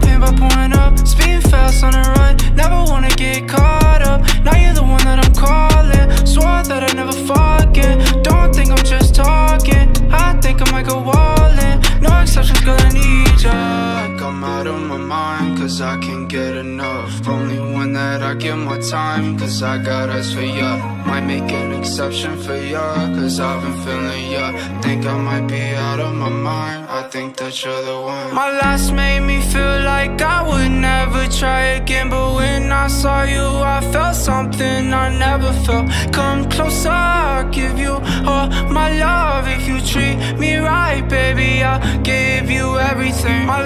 to pain by pouring up. Speeding fast on the run. Never wanna get caught up. Now you're the one that I'm calling. Swore that I'd never forget Don't think I'm just talking. I think I might go all in. No exceptions, girl, I need ya. I'm out of my mind Cause I can't get enough. Only one that I give my time Cause I got eyes for ya. Might make an exception for ya Cause I've been feeling ya. Think I might be out of my mind I think that you're the one. My last made me feel like I would never try again But when I saw you I felt something I never felt. Come closer, I'll give you all my love. If you treat me right, baby, I'll give you everything. My